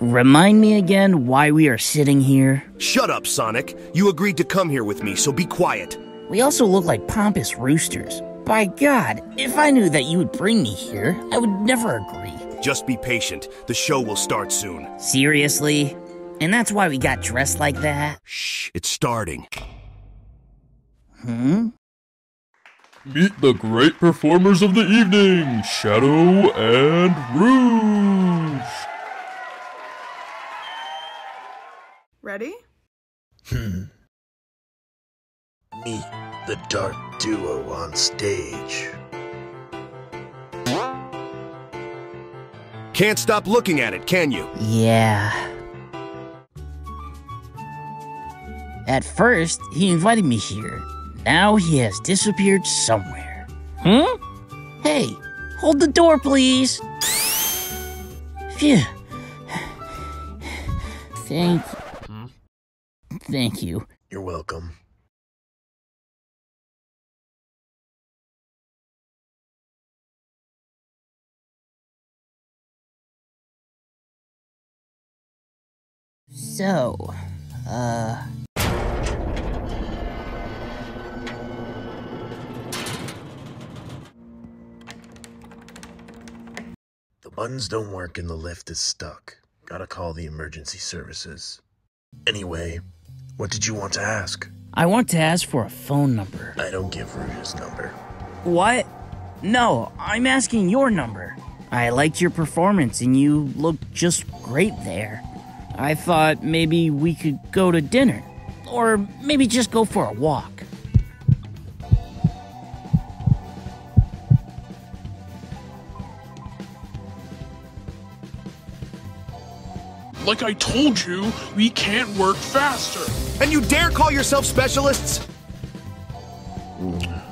Remind me again why we are sitting here. Shut up, Sonic. You agreed to come here with me, so be quiet. We also look like pompous roosters. By God, if I knew that you would bring me here, I would never agree. Just be patient. The show will start soon. Seriously? And that's why we got dressed like that? Shh, it's starting. Hmm? Meet the great performers of the evening, Shadow and Rouge. Ready? Hmm. Meet the dark duo on stage. Can't stop looking at it, can you? Yeah. At first, he invited me here. Now he has disappeared somewhere. Hmm? Hey, hold the door, please. Phew. Thank. Thank you. You're welcome. So, uh. The buttons don't work and the lift is stuck. Gotta call the emergency services. Anyway, what did you want to ask? I want to ask for a phone number. I don't give Rouge's number. What? No, I'm asking your number. I liked your performance and you looked just great there. I thought maybe we could go to dinner. Or maybe just go for a walk. Like I told you, we can't work faster. And you dare call yourself specialists? Mm.